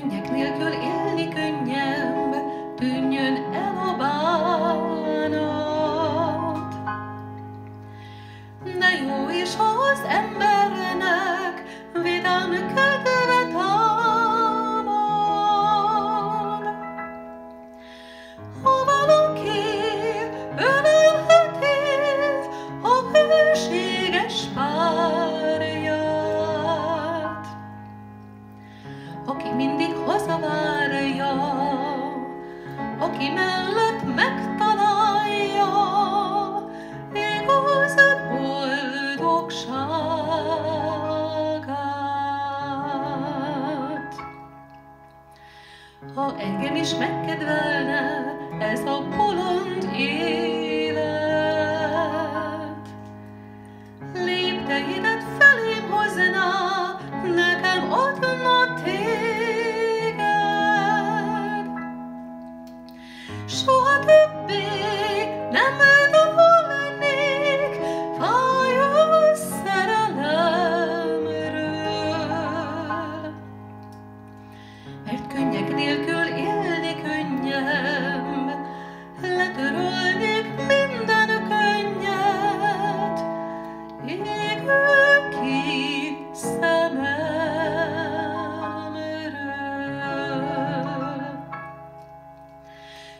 Könnyek nélkül élni könnyebb, tűnjön el a bánat. De jó is, ha az embernek aki mellett megtalálja igaz boldogságát. Ha engem is megkedvelne ez a bolond élet, nélkül élni könnyem, letörölnék minden könnyet, égő ki.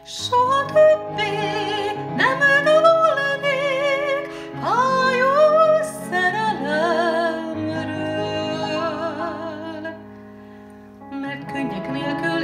Soha többé nem dúlnék pályó szerelemről, mert könnyek nélkül